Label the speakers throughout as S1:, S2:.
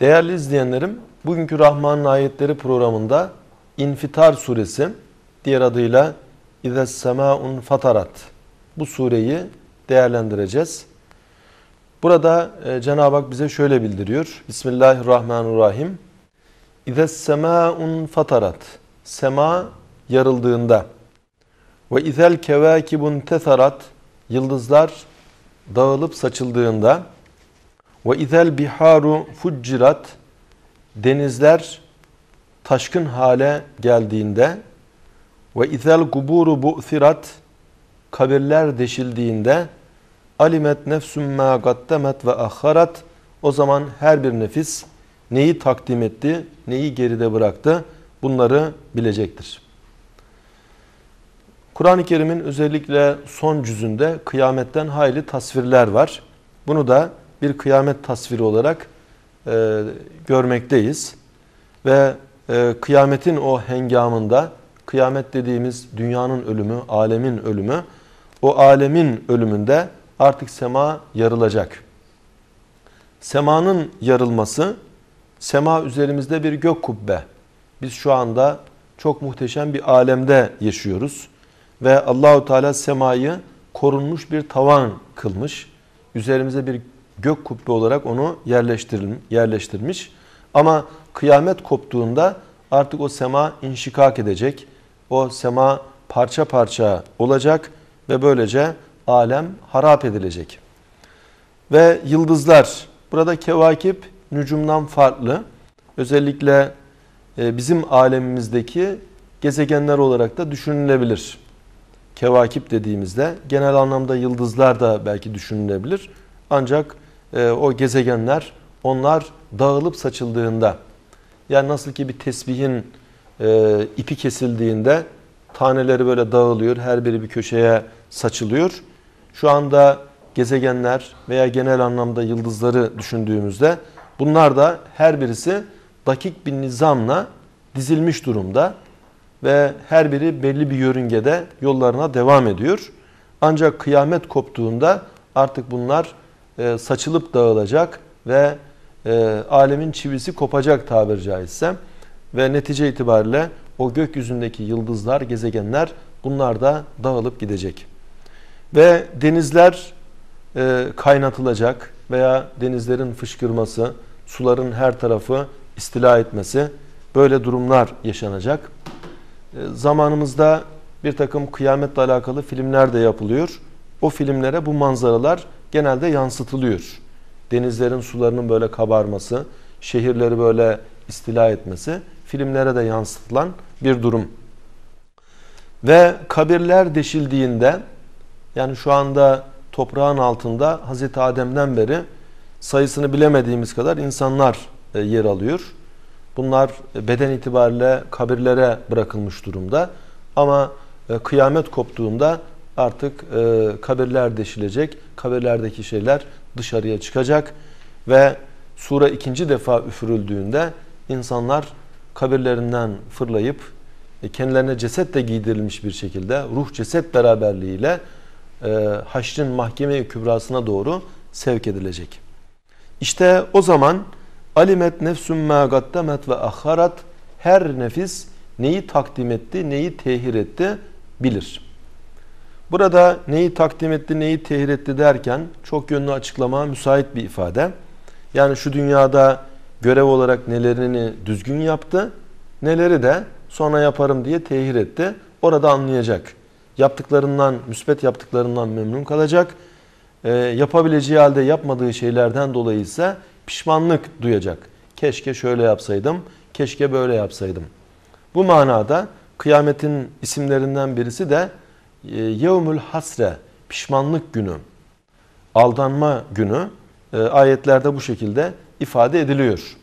S1: Değerli izleyenlerim, bugünkü Rahman'ın ayetleri programında İnfitar suresi, diğer adıyla İzes semaun fatarat bu sureyi değerlendireceğiz. Burada e, Cenab-ı Hak bize şöyle bildiriyor. Bismillahirrahmanirrahim. İzes semaun fatarat. Sema yarıldığında ve izel kevakibun tesarat yıldızlar dağılıp saçıldığında ve izel biharu fuccirat denizler taşkın hale geldiğinde ve izel kuburu bu'thirat kabirler deşildiğinde alimet nefsum ma gaddemet ve akharat o zaman her bir nefis neyi takdim etti, neyi geride bıraktı bunları bilecektir. Kur'an-ı Kerim'in özellikle son cüzünde kıyametten hayli tasvirler var. Bunu da bir kıyamet tasviri olarak e, görmekteyiz. Ve e, kıyametin o hengamında, kıyamet dediğimiz dünyanın ölümü, alemin ölümü, o alemin ölümünde artık sema yarılacak. Semanın yarılması, sema üzerimizde bir gök kubbe. Biz şu anda çok muhteşem bir alemde yaşıyoruz ve Allahu Teala semayı korunmuş bir tavan kılmış. Üzerimize bir gök kubbe olarak onu yerleştirmiş. Ama kıyamet koptuğunda artık o sema inşikak edecek. O sema parça parça olacak ve böylece alem harap edilecek. Ve yıldızlar, burada kevakip nücumdan farklı. Özellikle e, bizim alemimizdeki gezegenler olarak da düşünülebilir kevakip dediğimizde genel anlamda yıldızlar da belki düşünülebilir. Ancak e, o gezegenler onlar dağılıp saçıldığında yani nasıl ki bir tesbihin e, ipi kesildiğinde taneleri böyle dağılıyor, her biri bir köşeye saçılıyor. Şu anda gezegenler veya genel anlamda yıldızları düşündüğümüzde bunlar da her birisi dakik bir nizamla dizilmiş durumda ve her biri belli bir yörüngede yollarına devam ediyor. Ancak kıyamet koptuğunda artık bunlar e, saçılıp dağılacak ve e, alemin çivisi kopacak tabir caizse. Ve netice itibariyle o gökyüzündeki yıldızlar, gezegenler bunlar da dağılıp gidecek. Ve denizler e, kaynatılacak veya denizlerin fışkırması, suların her tarafı istila etmesi böyle durumlar yaşanacak. E, zamanımızda bir takım kıyametle alakalı filmler de yapılıyor. O filmlere bu manzaralar genelde yansıtılıyor. Denizlerin sularının böyle kabarması, şehirleri böyle istila etmesi filmlere de yansıtılan bir durum. Ve kabirler deşildiğinde yani şu anda toprağın altında Hazreti Adem'den beri sayısını bilemediğimiz kadar insanlar e, yer alıyor. Bunlar beden itibariyle kabirlere bırakılmış durumda. Ama e, kıyamet koptuğunda artık e, kabirler deşilecek. Kabirlerdeki şeyler dışarıya çıkacak. Ve sure ikinci defa üfürüldüğünde insanlar kabirlerinden fırlayıp e, kendilerine ceset de giydirilmiş bir şekilde ruh ceset beraberliğiyle haşrin mahkeme kübrasına doğru sevk edilecek. İşte o zaman Alimet nefsum ma gaddemet ve akharat her nefis neyi takdim etti, neyi tehir etti bilir. Burada neyi takdim etti, neyi tehir etti derken çok yönlü açıklama müsait bir ifade. Yani şu dünyada görev olarak nelerini düzgün yaptı, neleri de sonra yaparım diye tehir etti. Orada anlayacak. Yaptıklarından, müspet yaptıklarından memnun kalacak. E, yapabileceği halde yapmadığı şeylerden dolayı ise pişmanlık duyacak. Keşke şöyle yapsaydım, keşke böyle yapsaydım. Bu manada kıyametin isimlerinden birisi de Yevmül Hasre, pişmanlık günü, aldanma günü e, ayetlerde bu şekilde ifade ediliyor.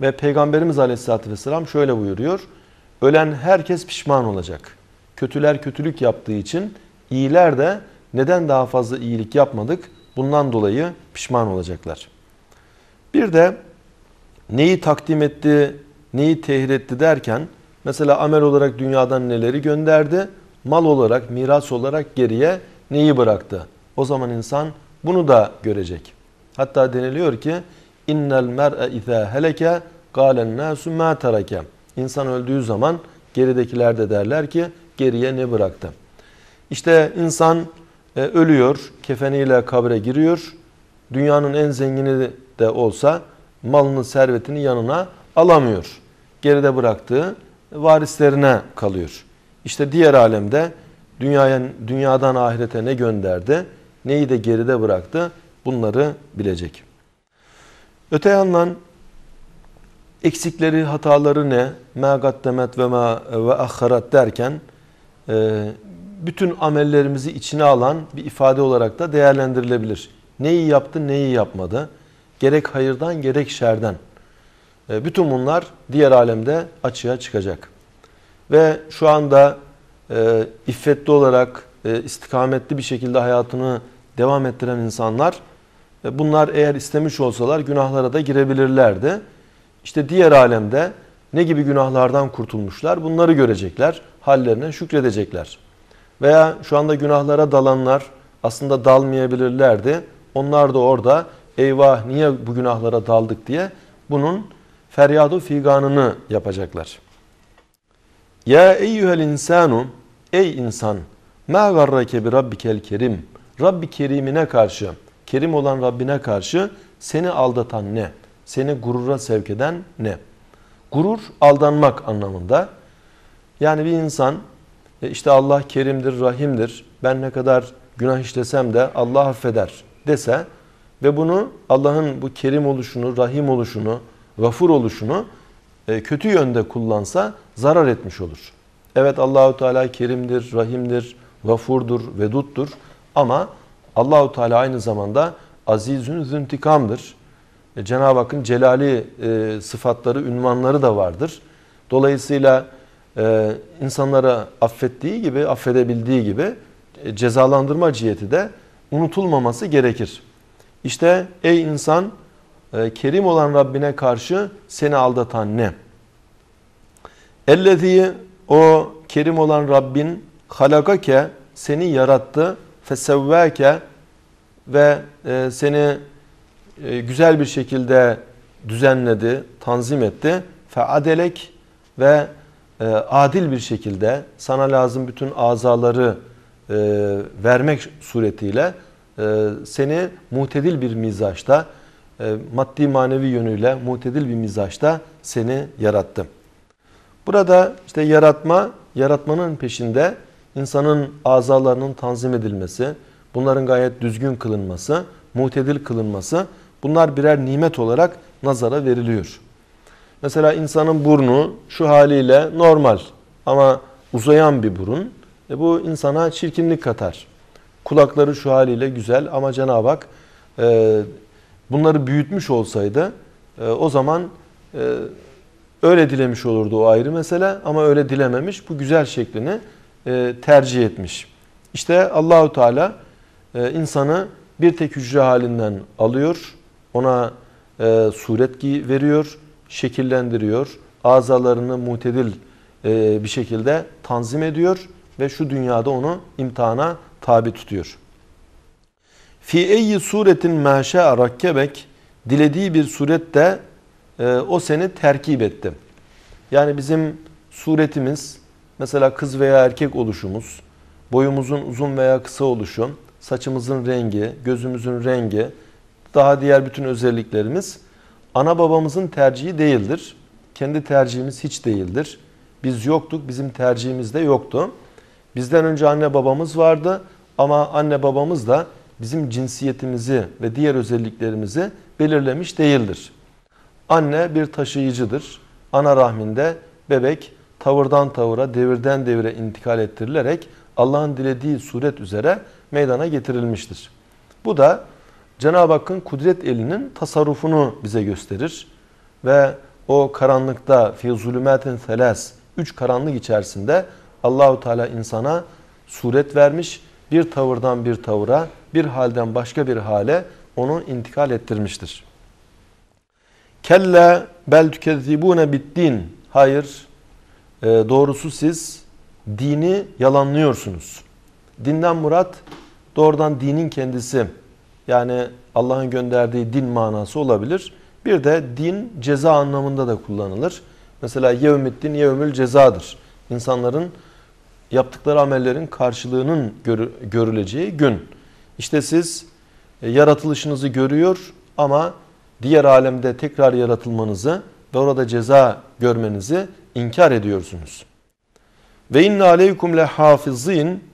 S1: Ve Peygamberimiz Aleyhisselatü Vesselam şöyle buyuruyor. Ölen herkes pişman olacak. Kötüler kötülük yaptığı için iyiler de neden daha fazla iyilik yapmadık bundan dolayı pişman olacaklar. Bir de neyi takdim etti, neyi tehir etti derken mesela amel olarak dünyadan neleri gönderdi, mal olarak, miras olarak geriye neyi bıraktı? O zaman insan bunu da görecek. Hatta deniliyor ki innel mer'e izâ heleke gâlen nâsü mâ tereke. İnsan öldüğü zaman geridekiler de derler ki geriye ne bıraktı? İşte insan e, ölüyor, kefeniyle kabre giriyor. Dünyanın en zengini de olsa malını, servetini yanına alamıyor. Geride bıraktığı varislerine kalıyor. İşte diğer alemde dünyaya, dünyadan ahirete ne gönderdi, neyi de geride bıraktı bunları bilecek. Öte yandan eksikleri, hataları ne? Ma gaddemet ve ma ve ahharat derken e, bütün amellerimizi içine alan bir ifade olarak da değerlendirilebilir. Neyi yaptı, neyi yapmadı? Gerek hayırdan, gerek şerden. E, bütün bunlar diğer alemde açığa çıkacak. Ve şu anda e, iffetli olarak, istikametli bir şekilde hayatını devam ettiren insanlar, bunlar eğer istemiş olsalar günahlara da girebilirlerdi. İşte diğer alemde ne gibi günahlardan kurtulmuşlar bunları görecekler. Hallerine şükredecekler. Veya şu anda günahlara dalanlar aslında dalmayabilirlerdi. Onlar da orada eyvah niye bu günahlara daldık diye bunun feryadu figanını yapacaklar. Ya eyyühel insanu ey insan ma garrake bi rabbikel kerim Rabbi kerimine karşı kerim olan Rabbine karşı seni aldatan ne? seni gurura sevk eden ne? Gurur aldanmak anlamında. Yani bir insan e, işte Allah kerimdir, rahimdir. Ben ne kadar günah işlesem de Allah affeder dese ve bunu Allah'ın bu kerim oluşunu, rahim oluşunu, gafur oluşunu kötü yönde kullansa zarar etmiş olur. Evet Allahu Teala kerimdir, rahimdir, gafurdur, veduttur ama Allahu Teala aynı zamanda azizün züntikamdır. E, Cenab-ı Hakk'ın celali e, sıfatları, ünvanları da vardır. Dolayısıyla e, insanlara affettiği gibi, affedebildiği gibi e, cezalandırma ciheti de unutulmaması gerekir. İşte ey insan, e, kerim olan Rabbine karşı seni aldatan ne? Ellezî o kerim olan Rabbin halakake seni yarattı, fesevvâke ve e, seni e, güzel bir şekilde düzenledi, tanzim etti. Feadelek ve e, adil bir şekilde sana lazım bütün azaları vermek suretiyle seni muhtedil bir mizaçta, maddi manevi yönüyle muhtedil bir mizaçta seni yarattı. Burada işte yaratma, yaratmanın peşinde insanın azalarının tanzim edilmesi, bunların gayet düzgün kılınması, muhtedil kılınması Bunlar birer nimet olarak nazara veriliyor. Mesela insanın burnu şu haliyle normal ama uzayan bir burun. E bu insana çirkinlik katar. Kulakları şu haliyle güzel ama Cenab-ı Hak e, bunları büyütmüş olsaydı e, o zaman e, öyle dilemiş olurdu o ayrı mesele ama öyle dilememiş. Bu güzel şeklini e, tercih etmiş. İşte Allahu Teala e, insanı bir tek hücre halinden alıyor ona e, suret veriyor, şekillendiriyor, azalarını mutedil e, bir şekilde tanzim ediyor ve şu dünyada onu imtihana tabi tutuyor. Fi eyyi suretin meşe rakkebek dilediği bir surette e, o seni terkip etti. Yani bizim suretimiz mesela kız veya erkek oluşumuz, boyumuzun uzun veya kısa oluşu, saçımızın rengi, gözümüzün rengi, daha diğer bütün özelliklerimiz ana babamızın tercihi değildir. Kendi tercihimiz hiç değildir. Biz yoktuk, bizim tercihimiz de yoktu. Bizden önce anne babamız vardı ama anne babamız da bizim cinsiyetimizi ve diğer özelliklerimizi belirlemiş değildir. Anne bir taşıyıcıdır. Ana rahminde bebek tavırdan tavıra, devirden devire intikal ettirilerek Allah'ın dilediği suret üzere meydana getirilmiştir. Bu da Cenab-ı Hakk'ın kudret elinin tasarrufunu bize gösterir. Ve o karanlıkta fi zulümatin selas üç karanlık içerisinde Allahu Teala insana suret vermiş. Bir tavırdan bir tavıra, bir halden başka bir hale onu intikal ettirmiştir. Kelle bel tükezzibune biddin. Hayır, e, doğrusu siz dini yalanlıyorsunuz. Dinden murat doğrudan dinin kendisi yani Allah'ın gönderdiği din manası olabilir. Bir de din ceza anlamında da kullanılır. Mesela yevmiddin yevmül cezadır. İnsanların yaptıkları amellerin karşılığının görüleceği gün. İşte siz e, yaratılışınızı görüyor ama diğer alemde tekrar yaratılmanızı ve orada ceza görmenizi inkar ediyorsunuz. Ve inna aleykum le hafizin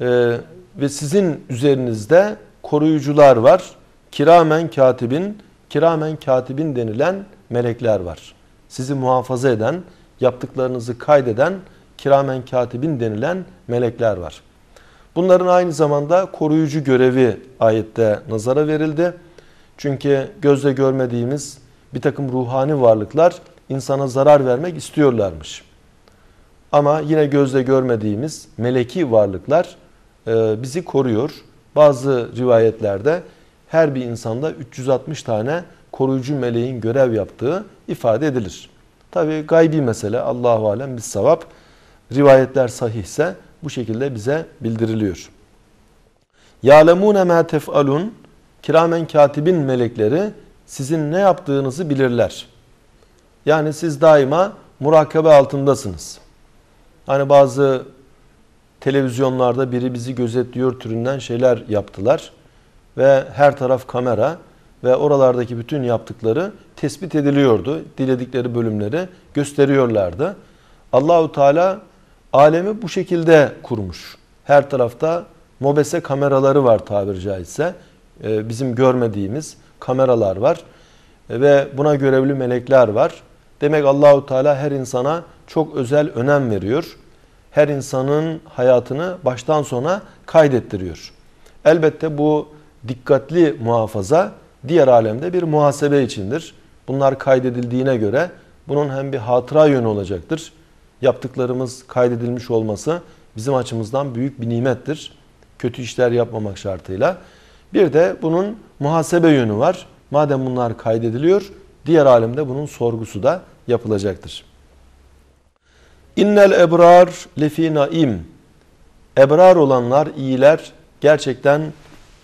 S1: e, ve sizin üzerinizde koruyucular var. Kiramen katibin, kiramen katibin denilen melekler var. Sizi muhafaza eden, yaptıklarınızı kaydeden kiramen katibin denilen melekler var. Bunların aynı zamanda koruyucu görevi ayette nazara verildi. Çünkü gözle görmediğimiz bir takım ruhani varlıklar insana zarar vermek istiyorlarmış. Ama yine gözle görmediğimiz meleki varlıklar e, bizi koruyor. Bazı rivayetlerde her bir insanda 360 tane koruyucu meleğin görev yaptığı ifade edilir. Tabi gaybi mesele Allahu alem bir sevap. Rivayetler sahihse bu şekilde bize bildiriliyor. Ya'lemune ma tef'alun kiramen katibin melekleri sizin ne yaptığınızı bilirler. Yani siz daima murakabe altındasınız. Hani bazı televizyonlarda biri bizi gözetliyor türünden şeyler yaptılar. Ve her taraf kamera ve oralardaki bütün yaptıkları tespit ediliyordu. Diledikleri bölümleri gösteriyorlardı. Allahu Teala alemi bu şekilde kurmuş. Her tarafta mobese kameraları var tabiri caizse. Ee, bizim görmediğimiz kameralar var. Ve buna görevli melekler var. Demek Allahu Teala her insana çok özel önem veriyor. Her insanın hayatını baştan sona kaydettiriyor. Elbette bu dikkatli muhafaza diğer alemde bir muhasebe içindir. Bunlar kaydedildiğine göre bunun hem bir hatıra yönü olacaktır. Yaptıklarımız kaydedilmiş olması bizim açımızdan büyük bir nimettir. Kötü işler yapmamak şartıyla. Bir de bunun muhasebe yönü var. Madem bunlar kaydediliyor, diğer alemde bunun sorgusu da yapılacaktır. İnnel ebrar lefi naim. Ebrar olanlar, iyiler gerçekten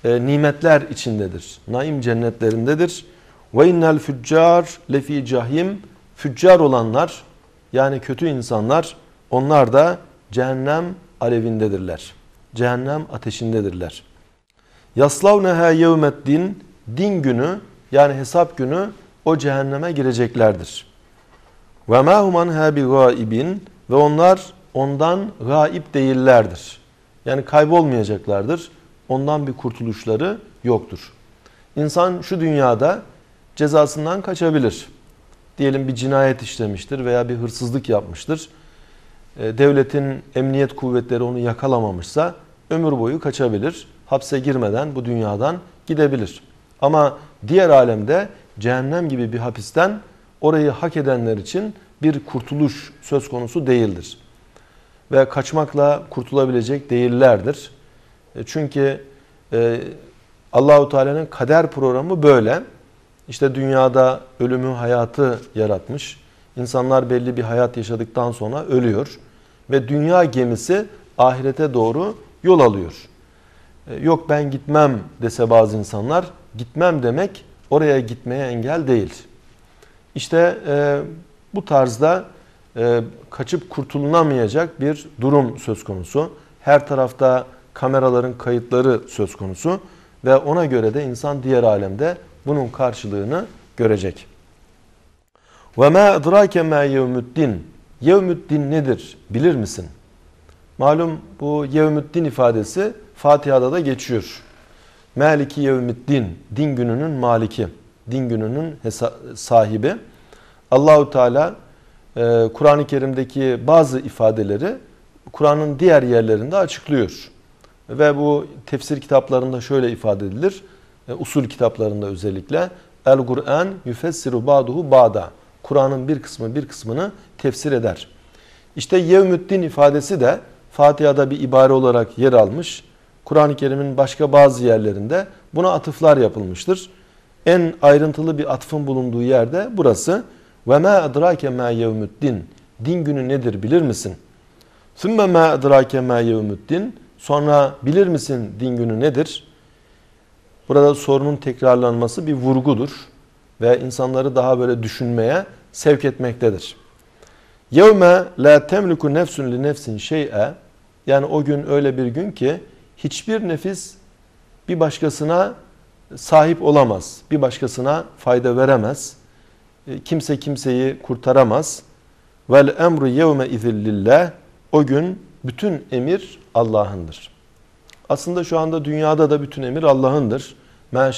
S1: e, nimetler içindedir. Naim cennetlerindedir. Ve innel füccar lefi cahim. Füccar olanlar yani kötü insanlar onlar da cehennem alevindedirler. Cehennem ateşindedirler. Yaslavneha yevmeddin din günü yani hesap günü o cehenneme gireceklerdir. Ve ma human ha bi gaibin ve onlar ondan gaib değillerdir. Yani kaybolmayacaklardır. Ondan bir kurtuluşları yoktur. İnsan şu dünyada cezasından kaçabilir. Diyelim bir cinayet işlemiştir veya bir hırsızlık yapmıştır. E, devletin emniyet kuvvetleri onu yakalamamışsa ömür boyu kaçabilir. Hapse girmeden bu dünyadan gidebilir. Ama diğer alemde cehennem gibi bir hapisten orayı hak edenler için bir kurtuluş söz konusu değildir. Ve kaçmakla kurtulabilecek değillerdir. E, çünkü e, Allahu Teala'nın kader programı böyle. İşte dünyada ölümü, hayatı yaratmış. İnsanlar belli bir hayat yaşadıktan sonra ölüyor. Ve dünya gemisi ahirete doğru yol alıyor. E, yok ben gitmem dese bazı insanlar, gitmem demek oraya gitmeye engel değil. İşte e, bu tarzda e, kaçıp kurtulunamayacak bir durum söz konusu. Her tarafta kameraların kayıtları söz konusu ve ona göre de insan diğer alemde bunun karşılığını görecek. Ve ma edrake ma yevmüddin. Yevmüddin nedir? Bilir misin? Malum bu yevmüddin ifadesi Fatiha'da da geçiyor. Maliki yevmüddin. Din gününün maliki. Din gününün sahibi. Allahu Teala e, Kur'an-ı Kerim'deki bazı ifadeleri Kur'an'ın diğer yerlerinde açıklıyor. Ve bu tefsir kitaplarında şöyle ifade edilir. E, usul kitaplarında özellikle El Kur'an yüfessiru ba'duhu ba'da. Kur'an'ın bir kısmı bir kısmını tefsir eder. İşte yevmüddin ifadesi de Fatiha'da bir ibare olarak yer almış. Kur'an-ı Kerim'in başka bazı yerlerinde buna atıflar yapılmıştır. En ayrıntılı bir atıfın bulunduğu yerde burası. Ve ma edrake ma yevmüddin. Din günü nedir bilir misin? Sümme ma edrake ma yevmüddin. Sonra bilir misin din günü nedir? Burada sorunun tekrarlanması bir vurgudur. ve insanları daha böyle düşünmeye sevk etmektedir. Yevme la temliku nefsun li nefsin şey'e yani o gün öyle bir gün ki hiçbir nefis bir başkasına sahip olamaz. Bir başkasına fayda veremez. E, kimse kimseyi kurtaramaz. Vel emru yevme izillillah o gün bütün emir Allah'ındır. Aslında şu anda dünyada da bütün emir Allah'ındır.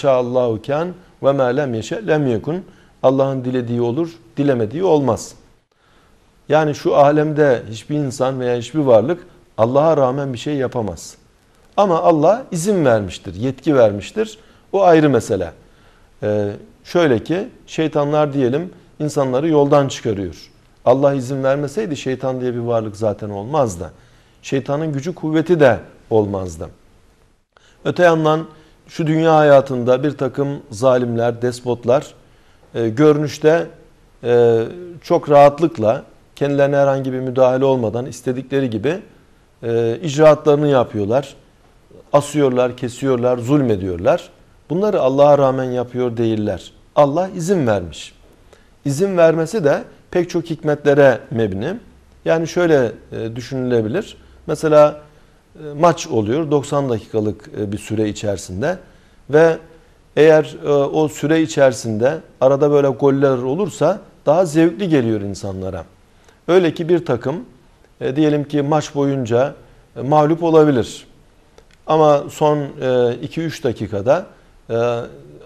S1: Allahu kan ve ma lem yeşe lem yekun. Allah'ın dilediği olur, dilemediği olmaz. Yani şu alemde hiçbir insan veya hiçbir varlık Allah'a rağmen bir şey yapamaz. Ama Allah izin vermiştir, yetki vermiştir. O ayrı mesele. Ee, şöyle ki şeytanlar diyelim insanları yoldan çıkarıyor. Allah izin vermeseydi şeytan diye bir varlık zaten olmazdı. Şeytanın gücü kuvveti de olmazdı. Öte yandan şu dünya hayatında bir takım zalimler, despotlar e, görünüşte e, çok rahatlıkla kendilerine herhangi bir müdahale olmadan istedikleri gibi e, icraatlarını yapıyorlar. Asıyorlar, kesiyorlar, zulmediyorlar. Bunları Allah'a rağmen yapıyor değiller. Allah izin vermiş. İzin vermesi de pek çok hikmetlere mebni. Yani şöyle e, düşünülebilir. Mesela maç oluyor 90 dakikalık e, bir süre içerisinde ve eğer o süre içerisinde arada böyle goller olursa daha zevkli geliyor insanlara. Öyle ki bir takım diyelim ki maç boyunca mağlup olabilir. Ama son 2-3 dakikada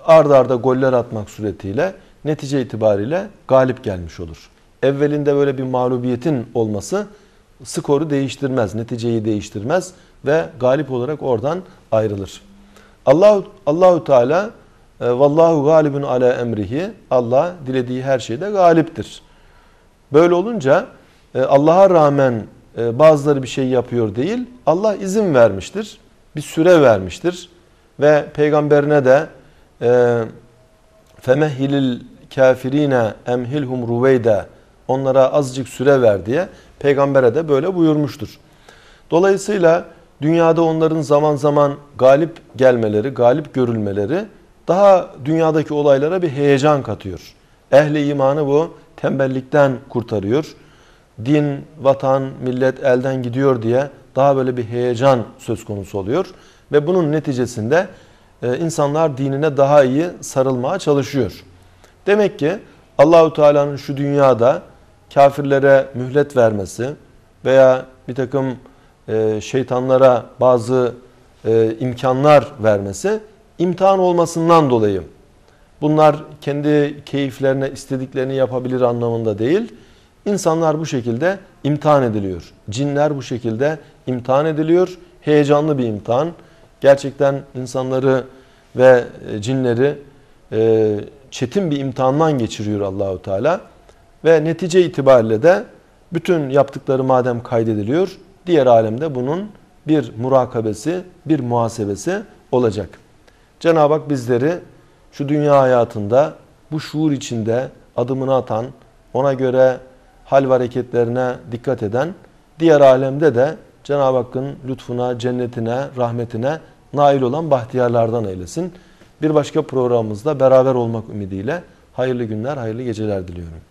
S1: ardarda arda goller atmak suretiyle netice itibariyle galip gelmiş olur. Evvelinde böyle bir mağlubiyetin olması skoru değiştirmez, neticeyi değiştirmez ve galip olarak oradan ayrılır. Allah Allahu Teala e, vallahu galibun ala emrihi Allah dilediği her şeyde galiptir. Böyle olunca e, Allah'a rağmen e, bazıları bir şey yapıyor değil. Allah izin vermiştir. Bir süre vermiştir ve peygamberine de femehilil kafirine emhilhum ruveyde onlara azıcık süre ver diye peygambere de böyle buyurmuştur. Dolayısıyla dünyada onların zaman zaman galip gelmeleri, galip görülmeleri daha dünyadaki olaylara bir heyecan katıyor. Ehli imanı bu tembellikten kurtarıyor. Din, vatan, millet elden gidiyor diye daha böyle bir heyecan söz konusu oluyor. Ve bunun neticesinde e, insanlar dinine daha iyi sarılmaya çalışıyor. Demek ki Allahu Teala'nın şu dünyada kafirlere mühlet vermesi veya bir takım e, şeytanlara bazı e, imkanlar vermesi imtihan olmasından dolayı. Bunlar kendi keyiflerine istediklerini yapabilir anlamında değil. İnsanlar bu şekilde imtihan ediliyor. Cinler bu şekilde imtihan ediliyor. Heyecanlı bir imtihan. Gerçekten insanları ve e, cinleri çetin bir imtihandan geçiriyor Allahu Teala ve netice itibariyle de bütün yaptıkları madem kaydediliyor, diğer alemde bunun bir murakabesi, bir muhasebesi olacak. Cenab-ı Hak bizleri şu dünya hayatında bu şuur içinde adımını atan, ona göre hal ve hareketlerine dikkat eden, diğer alemde de Cenab-ı Hakk'ın lütfuna, cennetine, rahmetine nail olan bahtiyarlardan eylesin. Bir başka programımızda beraber olmak ümidiyle hayırlı günler, hayırlı geceler diliyorum.